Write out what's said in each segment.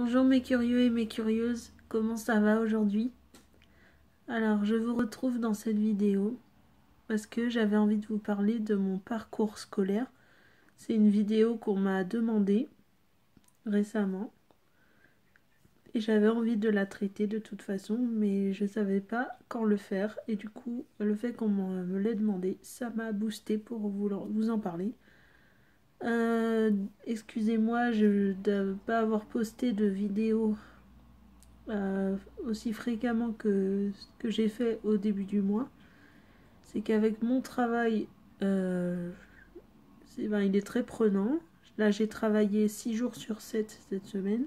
Bonjour mes curieux et mes curieuses, comment ça va aujourd'hui? Alors je vous retrouve dans cette vidéo parce que j'avais envie de vous parler de mon parcours scolaire. C'est une vidéo qu'on m'a demandé récemment et j'avais envie de la traiter de toute façon mais je savais pas quand le faire et du coup le fait qu'on me l'ait demandé ça m'a boosté pour vous en parler. Euh, excusez-moi de ne pas avoir posté de vidéo euh, aussi fréquemment que ce que j'ai fait au début du mois. C'est qu'avec mon travail, euh, ben, il est très prenant. Là, j'ai travaillé 6 jours sur 7 cette semaine.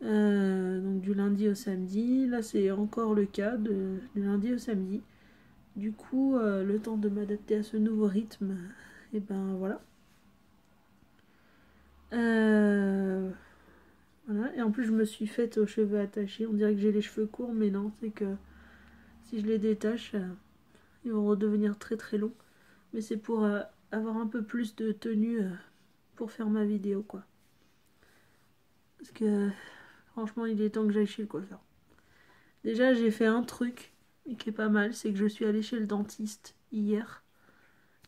donc du lundi au samedi. Là, c'est encore le cas du lundi au samedi. Du coup, le temps de m'adapter à ce nouveau rythme, et ben voilà. Euh, voilà. Et en plus, je me suis faite aux cheveux attachés. On dirait que j'ai les cheveux courts, mais non, c'est que si je les détache, euh, ils vont redevenir très très longs. Mais c'est pour euh, avoir un peu plus de tenue pour faire ma vidéo, quoi. Parce que franchement, il est temps que j'aille chez le coiffeur. Déjà, j'ai fait un truc qui est pas mal, c'est que je suis allée chez le dentiste hier.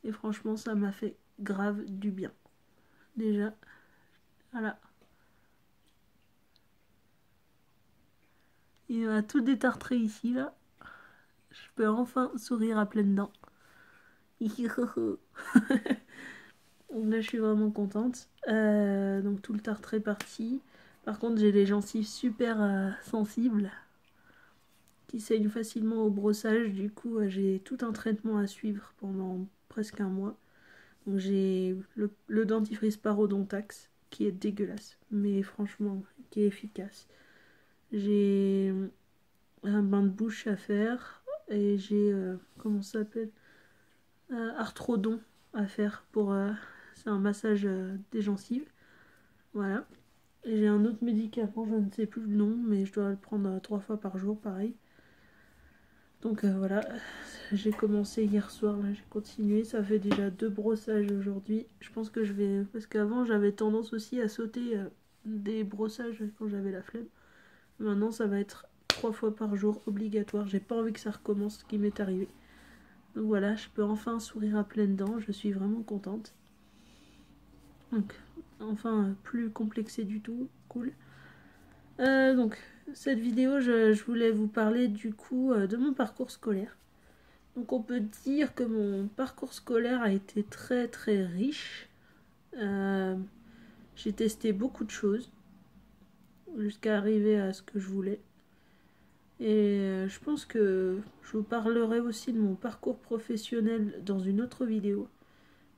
Et franchement, ça m'a fait grave du bien. Déjà, voilà. Il a tout détartré ici, là. Je peux enfin sourire à pleines dents. donc là, je suis vraiment contente. Euh, donc tout le tartré parti. Par contre, j'ai les gencives super euh, sensibles qui saignent facilement au brossage. Du coup, euh, j'ai tout un traitement à suivre pendant presque un mois. Donc j'ai le, le dentifrice parodontax qui est dégueulasse, mais franchement, qui est efficace. J'ai un bain de bouche à faire et j'ai, euh, comment s'appelle euh, Arthrodon à faire pour. Euh, c'est un massage des gencives. Voilà. Et j'ai un autre médicament, je ne sais plus le nom, mais je dois le prendre trois fois par jour, pareil. Donc voilà, j'ai commencé hier soir, là j'ai continué. Ça fait déjà deux brossages aujourd'hui. Je pense que je vais. Parce qu'avant j'avais tendance aussi à sauter euh, des brossages quand j'avais la flemme. Maintenant ça va être trois fois par jour obligatoire. J'ai pas envie que ça recommence ce qui m'est arrivé. Donc voilà, je peux enfin sourire à pleines dents. Je suis vraiment contente. Donc, enfin, plus complexé du tout. Cool. Euh, donc, cette vidéo, je, voulais vous parler du coup euh, de mon parcours scolaire. Donc on peut dire que mon parcours scolaire a été très très riche. Euh, j'ai testé beaucoup de choses jusqu'à arriver à ce que je voulais. Et je pense que je vous parlerai aussi de mon parcours professionnel dans une autre vidéo.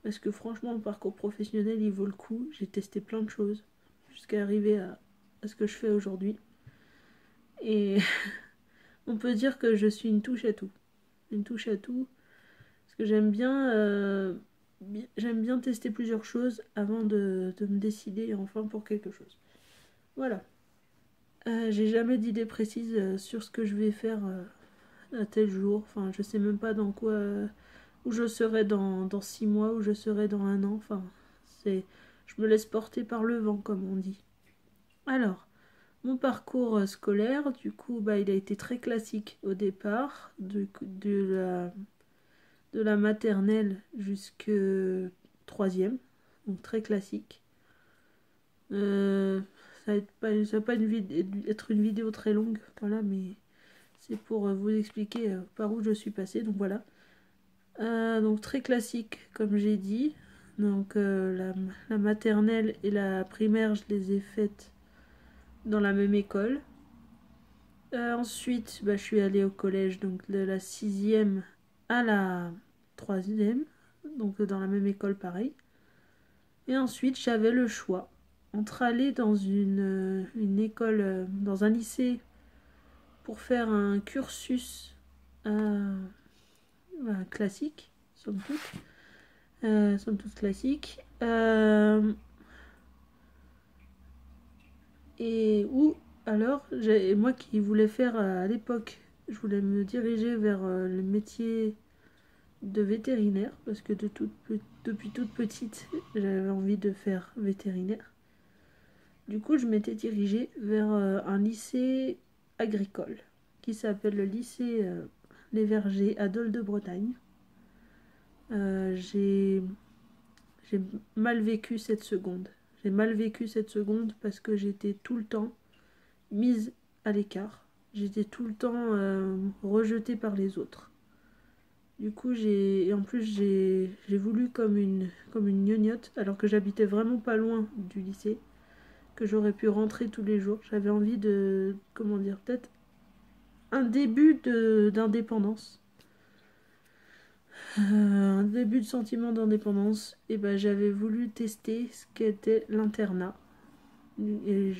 Parce que franchement, mon parcours professionnel, il vaut le coup. J'ai testé plein de choses jusqu'à arriver à, ce que je fais aujourd'hui. Et on peut dire que je suis une touche à tout une touche à tout. Parce que j'aime bien, euh, j'aime bien tester plusieurs choses avant de, me décider enfin pour quelque chose. Voilà. Euh, j'ai jamais d'idée précise euh, sur ce que je vais faire à tel jour. Enfin, je sais même pas dans quoi, où je serai dans, dans six mois, où je serai dans un an. Enfin, c'est, je me laisse porter par le vent, comme on dit. Alors, mon parcours euh, scolaire, du coup, bah, il a été très classique au départ, de, la, maternelle jusqu'à troisième, donc très classique. Euh, ça va pas, pas une être une vidéo très longue, voilà, mais c'est pour euh, vous expliquer par où je suis passée, donc voilà. donc très classique, comme j'ai dit. Donc la maternelle et la primaire, je les ai faites dans la même école. Euh, ensuite, bah, je suis allée au collège, donc de la sixième à la troisième, donc dans la même école pareil. Et ensuite, j'avais le choix entre aller dans une, euh, école, euh, dans un lycée, pour faire un cursus bah, classique, somme toute, somme toute classique, et où alors, moi qui voulais faire euh, à l'époque, je voulais me diriger vers euh, le métier de vétérinaire, parce que depuis toute petite, j'avais envie de faire vétérinaire. du coup, je m'étais dirigée vers euh, un lycée agricole qui s'appelle le lycée Les Vergers à Dole de Bretagne. J'ai mal vécu cette seconde. Mal vécu cette seconde parce que j'étais tout le temps mise à l'écart. J'étais tout le temps rejetée par les autres. Du coup, j'ai en plus j'ai voulu comme une comme une gnognotte alors que j'habitais vraiment pas loin du lycée que j'aurais pu rentrer tous les jours. J'avais envie de, comment dire, peut-être un début d'indépendance. Euh, un début de sentiment d'indépendance. Et ben j'avais voulu tester ce qu'était l'internat. Et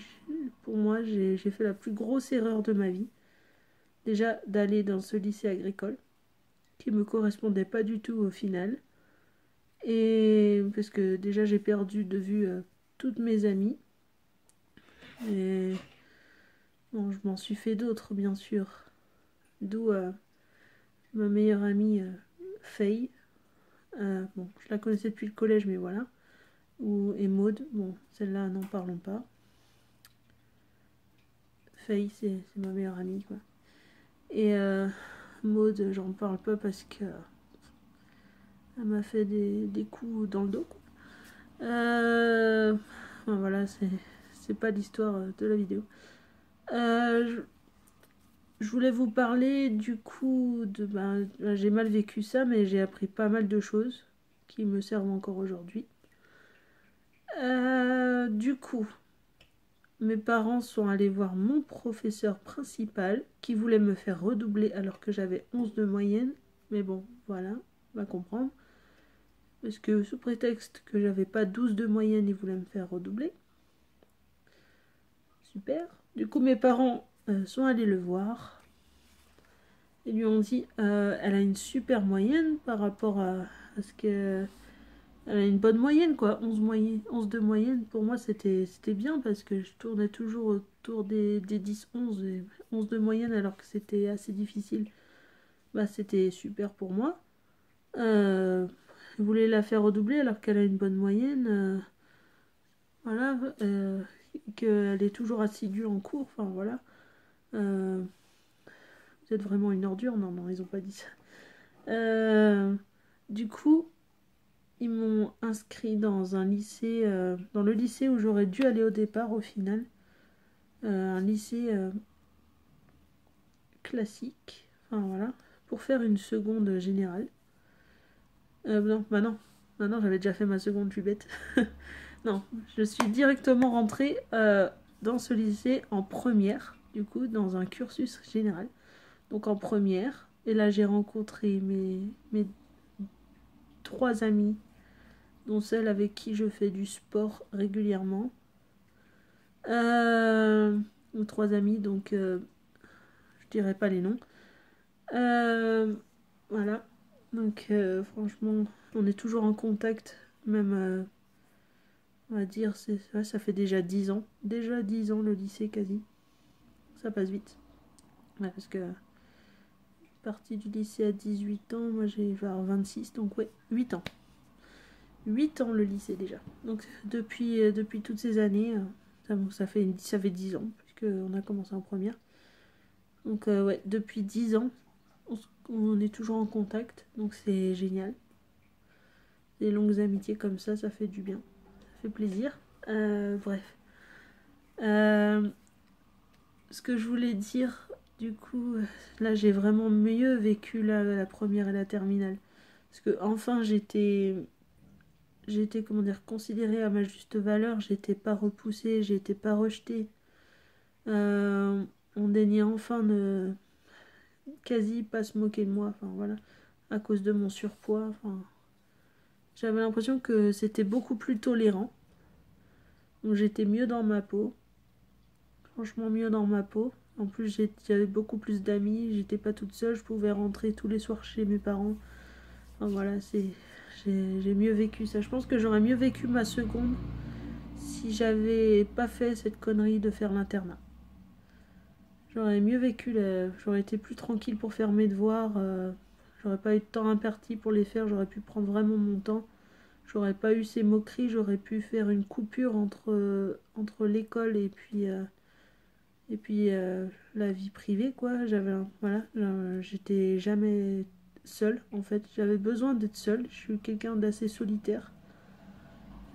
pour moi, j'ai fait la plus grosse erreur de ma vie. Déjà d'aller dans ce lycée agricole qui me correspondait pas du tout au final. Et parce que déjà j'ai perdu de vue euh, toutes mes amies. Et je m'en suis fait d'autres, bien sûr. D'où euh, ma meilleure amie Faye. Euh, bon, je la connaissais depuis le collège, mais voilà. Ou, et Maude. Bon, celle-là, n'en parlons pas. Faye, c'est ma meilleure amie, quoi. Et Maude, j'en parle pas parce que elle m'a fait des, coups dans le dos. Quoi. Euh, voilà, c'est pas l'histoire euh, de la vidéo. Euh, voulais vous parler du coup de. Ben, j'ai mal vécu ça, mais j'ai appris pas mal de choses qui me servent encore aujourd'hui. Euh, du coup, mes parents sont allés voir mon professeur principal qui voulait me faire redoubler alors que j'avais 11 de moyenne. Mais bon, voilà, on va comprendre. Parce que sous prétexte que j'avais pas 12 de moyenne, il voulait me faire redoubler. Super. Du coup, mes parents euh, sont allés le voir. et lui ont dit euh, elle a une super moyenne par rapport à, ce que. Elle a une bonne moyenne, quoi. 11, moyenne, 11 de moyenne, pour moi, c'était bien parce que je tournais toujours autour des, des 10, 11 et 11 de moyenne alors que c'était assez difficile. Bah, c'était super pour moi. Euh, la faire redoubler alors qu'elle a une bonne moyenne. Euh, voilà. Euh, qu'elle est toujours assidue en cours, enfin voilà. Euh, vous êtes vraiment une ordure Non, non, ils ont pas dit ça. Euh, du coup, ils m'ont inscrit dans un lycée, euh, dans le lycée où j'aurais dû aller au départ au final. un lycée classique, enfin voilà, pour faire une seconde générale. non, bah non, bah non, j'avais déjà fait ma seconde, je bête. Non, je suis directement rentrée dans ce lycée en première, du coup, dans un cursus général. Donc en première. Et là, j'ai rencontré mes, mes trois amis, dont celle avec qui je fais du sport régulièrement. Euh, trois amis, donc euh, je dirais pas les noms. Euh, voilà. Donc franchement, on est toujours en contact, même on va dire, ça, fait déjà 10 ans. Déjà 10 ans le lycée quasi. Ça passe vite. Parce que partie du lycée à 18 ans, moi j'ai vers 26, donc ouais, 8 ans. 8 ans le lycée déjà. Donc depuis, euh, depuis toutes ces années, euh, ça, ça, fait, ça fait 10 ans, puisqu'on a commencé en première. Donc euh, ouais, depuis 10 ans, on, est toujours en contact, donc c'est génial. Des longues amitiés comme ça, ça fait du bien plaisir. Euh, bref. Euh, ce que je voulais dire, du coup, là j'ai vraiment mieux vécu la, première et la terminale. Parce que enfin j'étais j'étais comment dire considérée à ma juste valeur, j'étais pas repoussée, j'étais pas rejetée. Euh, on daignait enfin ne quasi pas se moquer de moi, enfin voilà, à cause de mon surpoids, j'avais l'impression que c'était beaucoup plus tolérant. Donc j'étais mieux dans ma peau. Franchement mieux dans ma peau. En plus j'avais beaucoup plus d'amis. J'étais pas toute seule. Je pouvais rentrer tous les soirs chez mes parents. voilà, c'est j'ai mieux vécu ça. Je pense que j'aurais mieux vécu ma seconde si j'avais pas fait cette connerie de faire l'internat. J'aurais mieux vécu, j'aurais été plus tranquille pour faire mes devoirs. Euh, J'aurais pas eu de temps imparti pour les faire, j'aurais pu prendre vraiment mon temps. J'aurais pas eu ces moqueries, j'aurais pu faire une coupure entre, entre l'école et puis euh, et puis euh, la vie privée quoi. J'avais voilà j'étais jamais seule en fait. J'avais besoin d'être seule. Je suis quelqu'un d'assez solitaire.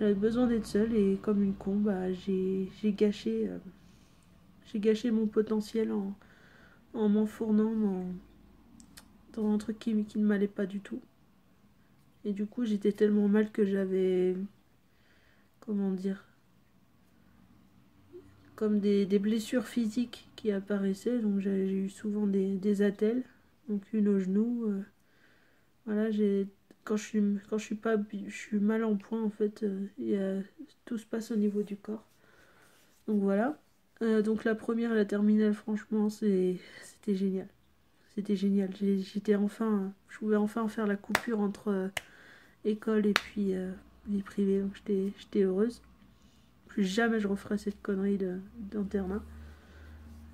J'avais besoin d'être seule et comme une con bah, j'ai gâché euh, j'ai gâché mon potentiel en, en m'enfournant dans, dans un truc qui, qui ne m'allait pas du tout. Et du coup j'étais tellement mal que j'avais comment dire des, blessures physiques qui apparaissaient. Donc j'ai eu souvent des, des attelles, donc une au genou. Euh, voilà, j'ai quand je suis quand je suis pas je suis mal en point en fait euh, tout se passe au niveau du corps. Donc voilà. Euh, donc la première et la terminale franchement c'était génial. C'était génial. J'étais enfin je pouvais enfin faire la coupure entre école et puis vie privée. Donc j'étais heureuse. Plus jamais je referai cette connerie d'internat.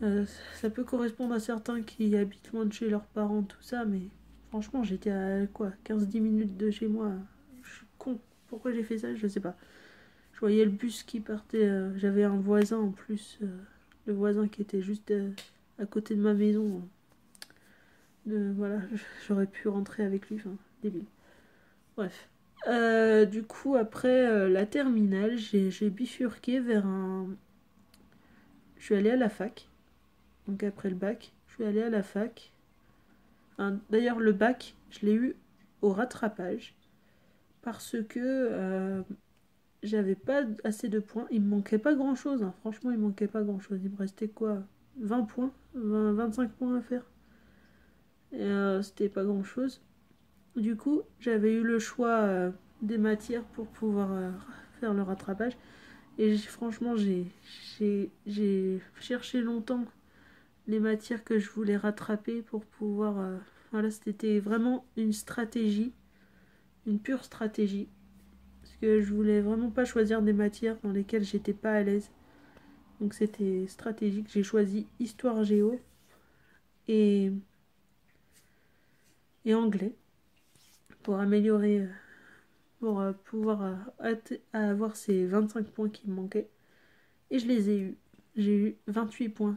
Euh, ça peut correspondre à certains qui habitent loin de chez leurs parents, tout ça, mais franchement, j'étais à quoi 15-10 minutes de chez moi. Je suis con. Pourquoi j'ai fait ça? Je sais pas. Je voyais le bus qui partait. Euh, j'avais un voisin en plus. Euh, le voisin qui était juste à côté de ma maison. voilà, j'aurais pu rentrer avec lui. Débile. Bref. Euh, du coup, après euh, la terminale, j'ai bifurqué vers un. Je suis allée à la fac. Donc après le bac, je suis allée à la fac. D'ailleurs, le bac, je l'ai eu au rattrapage. Parce que euh, j'avais pas assez de points. Il me manquait pas grand chose. Hein. Franchement, il me manquait pas grand chose. Il me restait quoi? 20 points 25 points à faire. Et c'était pas grand chose. Du coup, j'avais eu le choix euh, des matières pour pouvoir euh, faire le rattrapage. Et franchement, j'ai cherché longtemps les matières que je voulais rattraper pour pouvoir... Euh, voilà, c'était vraiment une stratégie, une pure stratégie. Parce que je voulais vraiment pas choisir des matières dans lesquelles j'étais pas à l'aise. Donc c'était stratégique. J'ai choisi histoire géo et, et anglais pour améliorer, euh, pour euh, pouvoir euh, avoir ces 25 points qui me manquaient. Et je les ai eus. J'ai eu 28 points.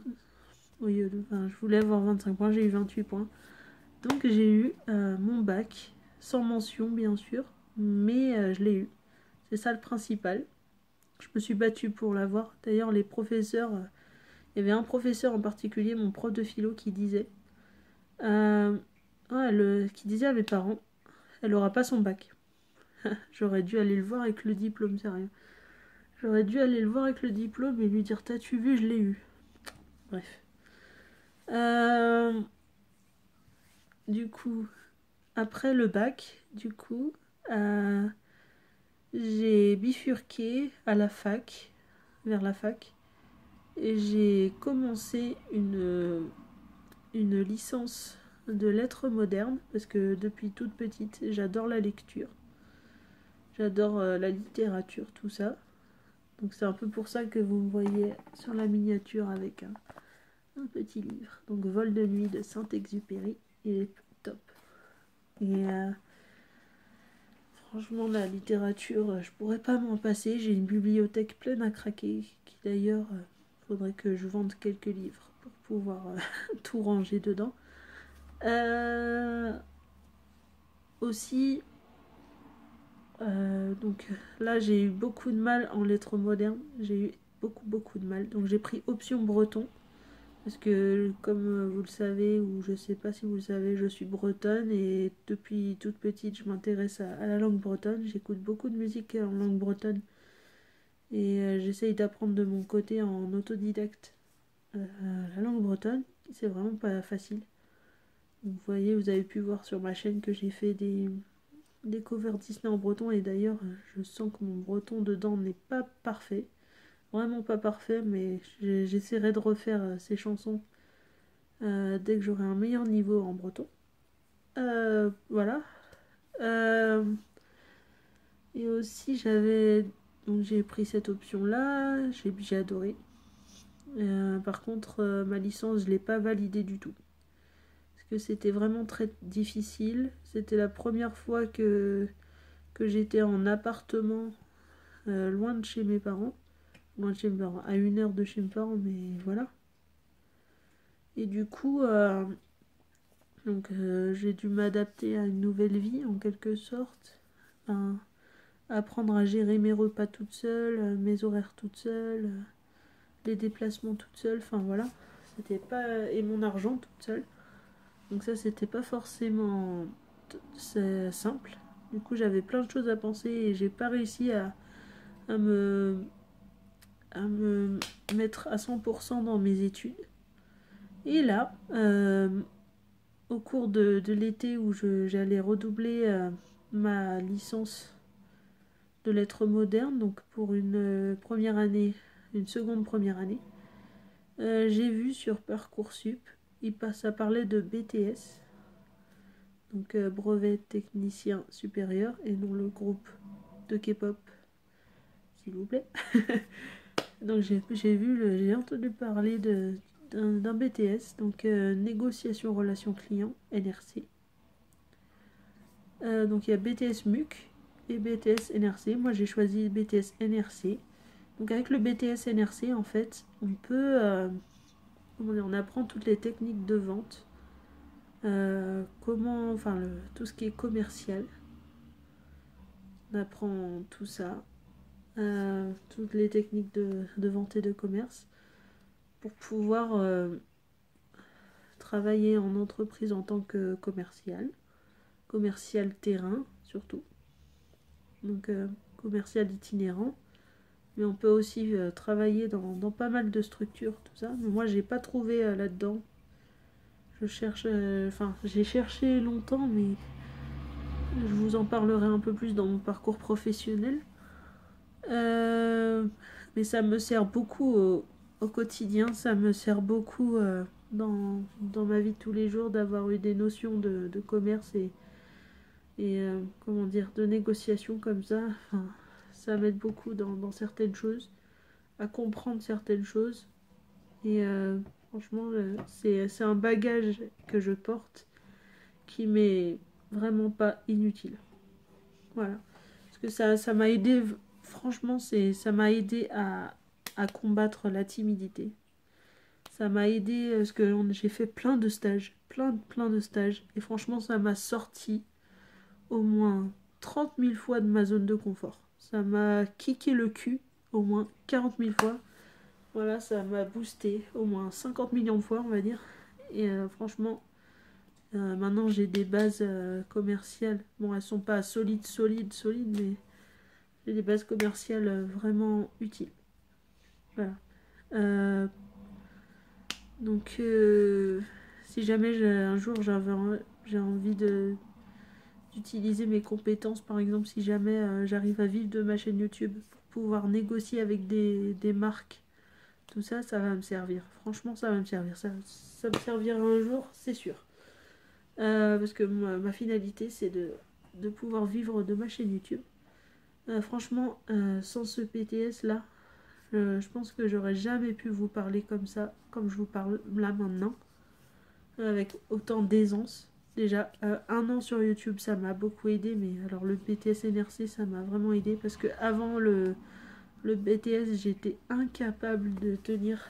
Oui, enfin, je voulais avoir 25 points, j'ai eu 28 points. Donc j'ai eu mon bac, sans mention bien sûr, mais je l'ai eu. C'est ça le principal. Je me suis battue pour l'avoir. D'ailleurs, les professeurs, il y avait un professeur en particulier, mon prof de philo, qui disait, qui disait à mes parents, elle aura pas son bac. J'aurais dû aller le voir avec le diplôme, sérieux. J'aurais dû aller le voir avec le diplôme et lui dire T'as-tu vu, je l'ai eu? Bref. Euh, du coup, après le bac, du coup, euh, j'ai bifurqué à la fac, vers la fac, et j'ai commencé une licence de lettres modernes parce que depuis toute petite j'adore la lecture. J'adore euh, la littérature, tout ça. Donc c'est un peu pour ça que vous me voyez sur la miniature avec un, petit livre. Donc Vol de nuit de Saint-Exupéry. Il est top. Et euh, franchement la littérature, je pourrais pas m'en passer. J'ai une bibliothèque pleine à craquer. Qui d'ailleurs, euh, faudrait que je vende quelques livres pour pouvoir tout ranger dedans. Euh, aussi, euh, donc là j'ai eu beaucoup de mal en lettres modernes. J'ai eu beaucoup beaucoup de mal. Donc j'ai pris option breton. Parce que comme vous le savez, ou je sais pas si vous le savez, je suis bretonne et depuis toute petite je m'intéresse à, la langue bretonne. J'écoute beaucoup de musique en langue bretonne. Et euh, j'essaye d'apprendre de mon côté en autodidacte la langue bretonne. C'est vraiment pas facile. Vous voyez, vous avez pu voir sur ma chaîne que j'ai fait des, des covers Disney en breton et d'ailleurs je sens que mon breton dedans n'est pas parfait. Vraiment pas parfait, mais j'essaierai de refaire euh, ces chansons euh, dès que j'aurai un meilleur niveau en breton. Euh, voilà. et aussi j'avais... Donc j'ai pris cette option là, j'ai adoré. par contre ma licence je l'ai pas validée du tout c'était vraiment très difficile. C'était la première fois que, que j'étais en appartement euh, loin de chez mes parents. loin de chez mes parents, à une heure de chez mes parents, mais voilà. Et du coup, euh, donc euh, j'ai dû m'adapter à une nouvelle vie en quelque sorte. Enfin, apprendre à gérer mes repas toute seule, mes horaires toute seule, les déplacements toute seule, enfin voilà. C'était pas. Et mon argent toute seule. Donc ça c'était pas forcément simple. Du coup j'avais plein de choses à penser et j'ai pas réussi à, me mettre à 100% dans mes études. Et là, euh, au cours de, de l'été où j'allais redoubler euh, ma licence de lettres modernes, donc pour une euh, première année, une seconde première année, j'ai vu sur Parcoursup, il passe à parler de BTS, donc brevet technicien supérieur, et non le groupe de K-pop, s'il vous plaît. donc j'ai vu, j'ai entendu parler d'un BTS, donc euh, négociation relation client, NRC. Euh, donc il y a BTS MUC et BTS NRC. Moi j'ai choisi BTS NRC. Donc avec le BTS NRC en fait, on peut, euh, on apprend toutes les techniques de vente, comment, enfin tout ce qui est commercial. On apprend tout ça, toutes les techniques de, vente et de commerce pour pouvoir euh, travailler en entreprise en tant que commercial, commercial terrain surtout, donc euh, commercial itinérant. Mais on peut aussi euh, travailler dans, pas mal de structures, tout ça. Mais moi, j'ai pas trouvé là-dedans. Je cherche, enfin, j'ai cherché longtemps, mais je vous en parlerai un peu plus dans mon parcours professionnel. mais ça me sert beaucoup au quotidien, ça me sert beaucoup euh, dans, ma vie de tous les jours d'avoir eu des notions de, commerce et, et euh, comment dire, de négociation comme ça. Ça m'aide beaucoup dans, certaines choses, à comprendre certaines choses. Et euh, franchement, c'est un bagage que je porte qui m'est vraiment pas inutile. Voilà. Parce que ça, ça m'a aidé, franchement, ça m'a aidé à, à combattre la timidité. Ça m'a aidé euh, parce que j'ai fait plein de stages, plein, plein de stages. Et franchement, ça m'a sorti au moins 30 000 fois de ma zone de confort. Ça m'a kické le cul au moins 40 000 fois. Voilà, ça m'a boosté au moins 50 millions de fois, on va dire. Et euh, franchement, euh, maintenant j'ai des bases commerciales. Bon, elles sont pas solides, solides, solides, mais j'ai des bases commerciales vraiment utiles. Voilà. Euh, donc, euh, si jamais un jour j'avais j'ai envie de d'utiliser mes compétences, par exemple, si jamais euh, j'arrive à vivre de ma chaîne YouTube pour pouvoir négocier avec des, marques, tout ça, ça va me servir. Franchement, ça va me servir. Ça, ça me servira un jour, c'est sûr. parce que ma finalité, c'est de, pouvoir vivre de ma chaîne YouTube. franchement, sans ce PTS là, euh, je pense que j'aurais jamais pu vous parler comme ça, comme je vous parle là maintenant, avec autant d'aisance. Déjà, euh, un an sur YouTube, ça m'a beaucoup aidé, mais alors le BTS NRC, ça m'a vraiment aidé parce que avant le, le BTS, j'étais incapable de tenir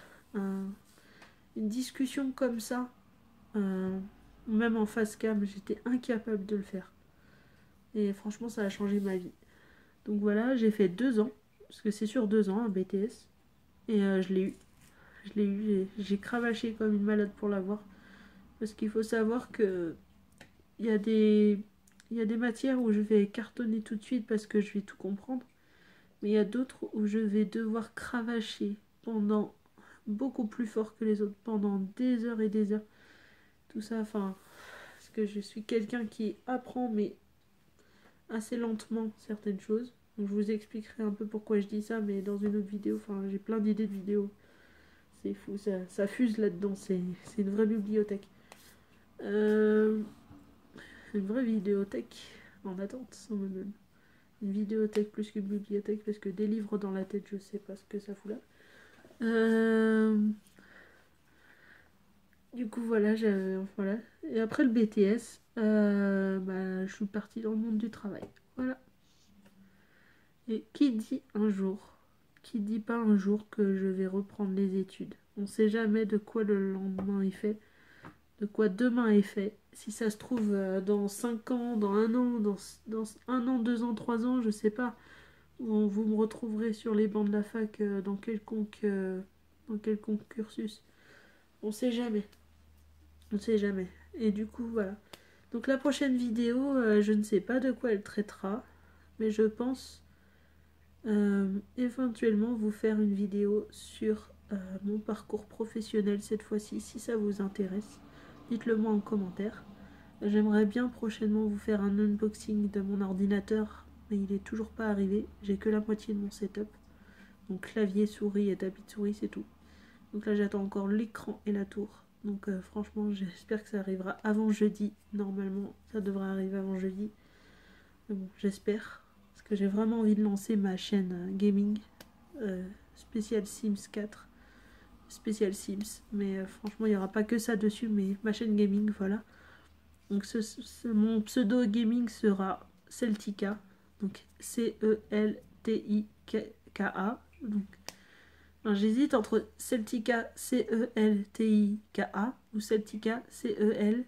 une discussion comme ça, euh, même en face cam, j'étais incapable de le faire. Et franchement, ça a changé ma vie. Donc voilà, j'ai fait deux ans parce que c'est sur deux ans un BTS. Et euh, je l'ai eu. Je l'ai eu, j'ai cravaché comme une malade pour l'avoir. Parce qu'il faut savoir que il y a des il y a des matières où je vais cartonner tout de suite parce que je vais tout comprendre. Mais il y a d'autres où je vais devoir cravacher pendant beaucoup plus fort que les autres, pendant des heures et des heures. Tout ça, enfin, parce que je suis quelqu'un qui apprend, mais assez lentement certaines choses je vous expliquerai un peu pourquoi je dis ça, mais dans une autre vidéo, enfin j'ai plein d'idées de vidéos. C'est fou, ça, fuse là-dedans, c'est une vraie bibliothèque. Euh, une vraie vidéothèque en attente, sans même. Une vidéothèque plus qu'une bibliothèque, parce que des livres dans la tête, je sais pas ce que ça fout là. Euh, du coup, voilà, voilà. Et après le BTS, euh, bah, je suis partie dans le monde du travail. Voilà. Et qui dit un jour qui dit pas un jour que je vais reprendre les études? On sait jamais de quoi le lendemain est fait, de quoi demain est fait. Si ça se trouve euh, dans 5 ans, dans un an, dans, dans un an, deux ans, trois ans, je sais pas. Vous me retrouverez sur les bancs de la fac euh, dans quelconque, euh, dans quelconque cursus. On sait jamais. On sait jamais. Et du coup, voilà. Donc la prochaine vidéo, je ne sais pas de quoi elle traitera, mais je pense éventuellement vous faire une vidéo sur mon parcours professionnel cette fois-ci, si ça vous intéresse. Dites-le moi en commentaire. J'aimerais bien prochainement vous faire un unboxing de mon ordinateur, mais il est toujours pas arrivé. J'ai que la moitié de mon setup. Donc clavier, souris et tapis de souris, c'est tout. Donc là j'attends encore l'écran et la tour. Donc euh, franchement j'espère que ça arrivera avant jeudi. Normalement ça devrait arriver avant jeudi. Mais bon j'espère. Parce que j'ai vraiment envie de lancer ma chaîne euh, gaming. Euh, spécial Sims 4 spécial Sims. Mais euh, franchement, il n'y aura pas que ça dessus, mais ma chaîne gaming, voilà. Donc mon pseudo gaming sera Celtica. Donc C-E-L-T-I-K-A. Donc j'hésite entre Celtica C-E-L-T-I-K-A ou Celtica C-E-L-T-I-C-A.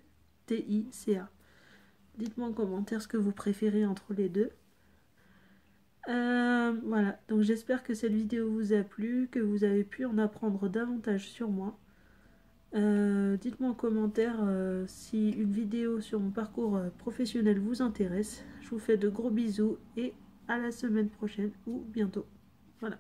Dites-moi en commentaire ce que vous préférez entre les deux. Euh, voilà, donc j'espère que cette vidéo vous a plu, que vous avez pu en apprendre davantage sur moi. Euh, dites-moi en commentaire euh, si une vidéo sur mon parcours professionnel vous intéresse. Je vous fais de gros bisous et à la semaine prochaine ou bientôt. Voilà.